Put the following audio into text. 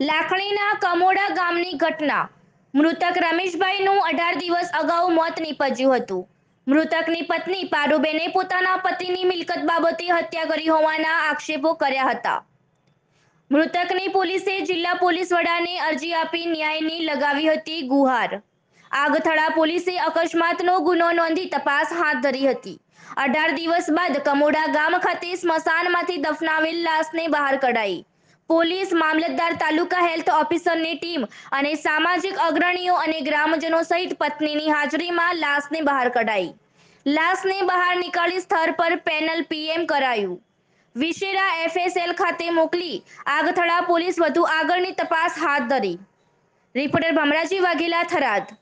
લાખણીના કમોડા ગામની ઘટના. મૃતક રમેશભાઈનું અઢાર દિવસ અગાઉ મોત નીપજ્યું હતું. મૃતકની પત્ની પારુબેને પોતાના પતિની મિલકત બાબતે હત્યા કરી હોવાના આક્ષેપો કર્યા હતા. મૃતકની પોલીસે જિલ્લા પોલીસ વડાને અરજી આપી ન્યાયની લગાવી હતી ગુહાર. આગથળા પોલીસે અકસ્માતનો ગુનો નોંધી તપાસ હાથ ધરી હતી. અઢાર દિવસ બાદ કમોડા ગામ ખાતે સ્મશાનમાંથી દફનાવેલ લાશને બહાર કઢાઈ. પોલીસ, મામલતદાર, તાલુકા હેલ્થ ઓફિસરની ટીમ અને સામાજિક અગ્રણીઓ અને ગ્રામજનો સહિત પત્નીની હાજરીમાં લાશને બહાર કઢાઈ. લાશને બહાર નીકાળી સ્થળ પર પેનલ પીએમ કરાયું. વિશેરા એફએસએલ ખાતે મોકલી આગથળા પોલીસ વધુ આગળની તપાસ હાથ ધરી. રિપોર્ટર ભમરાજી વાઘેલા થરાદ.